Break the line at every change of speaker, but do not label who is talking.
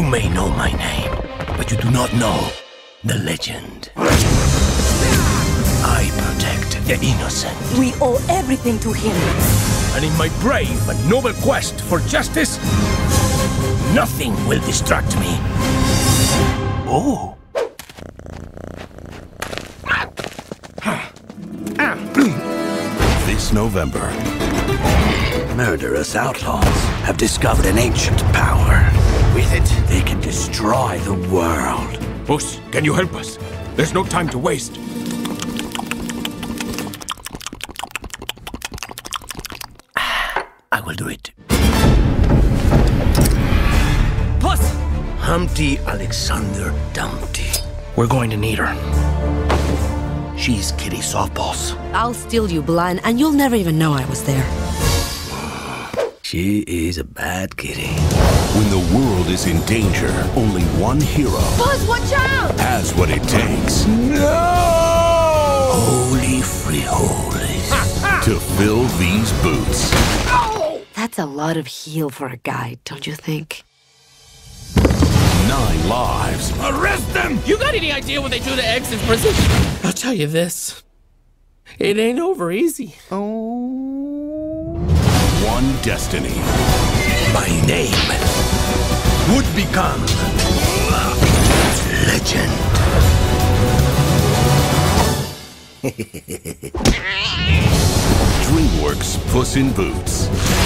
may know my name, but you do not know the legend. I protect the innocent.
We owe everything to him.
And in my brave and noble quest for justice, nothing will distract me. Oh.
This November,
Murderous outlaws have discovered an ancient power. With it, they can destroy the world.
Puss, can you help us? There's no time to waste. I will do it.
Puss!
Humpty Alexander Dumpty. We're going to need her. She's Kitty Softpaws.
I'll steal you blind, and you'll never even know I was there.
She is a bad kitty.
when the world is in danger, only one hero
Puss, watch out!
has what it takes No!
Holy frijoles.
to fill these boots.
That's a lot of heel for a guy, don't you think?
Nine lives,
Arrest them!
You got any idea what they do to eggs in prison? I'll tell you this. It ain't over easy.
one destiny.
My name would become legend.
DreamWorks Puss in Boots.